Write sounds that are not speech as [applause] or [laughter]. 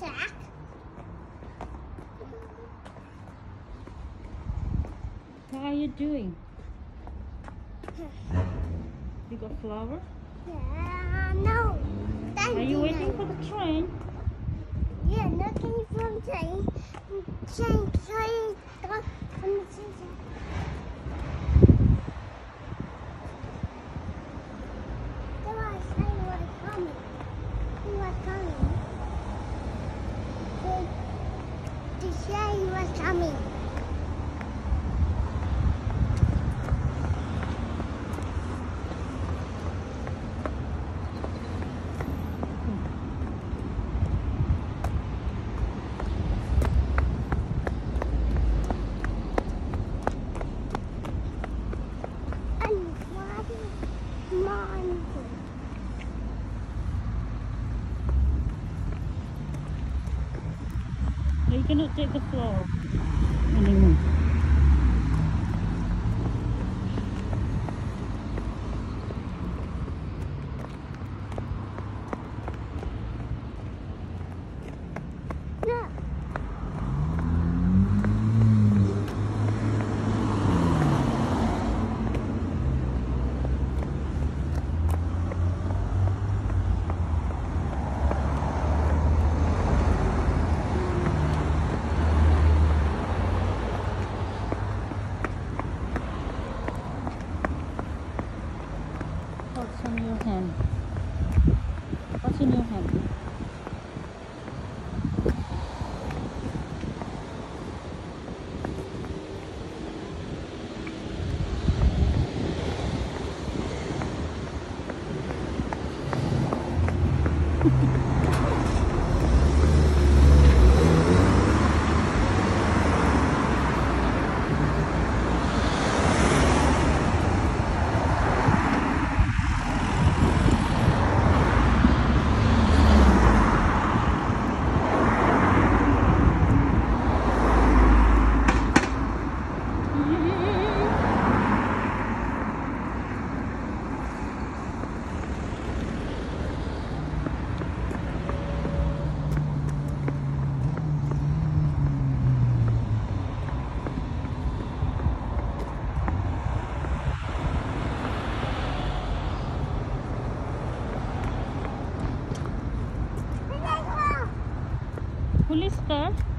Jack. What are you doing? [laughs] You got flower? Yeah, no. Thank Are you waiting for the train? Yeah, looking from train. Train, train. On The, the train you gonna take the floor anymore? No. What's on your hand? What's in your hand? Police का